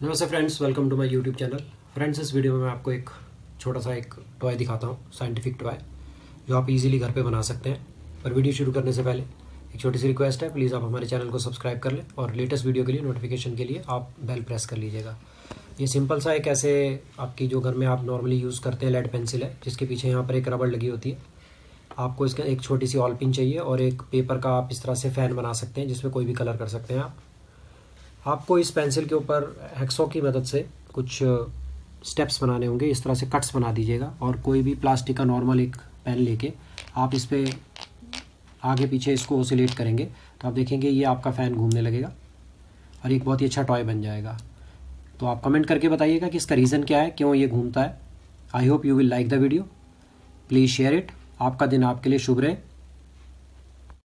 Friends welcome to my YouTube channel friends इस video में मैं आपको एक छोटा सा एक टॉय दिखाता हूँ साइंटिफिक टॉय जो आप इजीली घर पे बना सकते हैं। पर वीडियो शुरू करने से पहले, एक छोटी सी रिक्वेस्ट है प्लीज़ आप हमारे चैनल को सब्सक्राइब कर लें और लेटेस्ट वीडियो के लिए नोटिफिकेशन के लिए आप बेल प्रेस कर लीजिएगा। ये सिंपल सा एक ऐसे आपकी जो घर में आप नॉर्मली यूज़ करते हैं लेड पेंसिल है, जिसके पीछे यहाँ पर एक रबड़ लगी होती है। आपको इसका एक छोटी सी ऑल पिन चाहिए और एक पेपर का आप इस तरह से फ़ैन बना सकते हैं, जिसमें कोई भी कलर कर सकते हैं आप। आपको इस पेंसिल के ऊपर हेक्सो की मदद से कुछ स्टेप्स बनाने होंगे। इस तरह से कट्स बना दीजिएगा और कोई भी प्लास्टिक का नॉर्मल एक पेन लेके आप इस पर आगे पीछे इसको ओसिलेट करेंगे तो आप देखेंगे ये आपका फ़ैन घूमने लगेगा और एक बहुत ही अच्छा टॉय बन जाएगा। तो आप कमेंट करके बताइएगा कि इसका रीज़न क्या है, क्यों ये घूमता है। I hope you will like the video please share it आपका दिन आपके लिए शुभ रहे।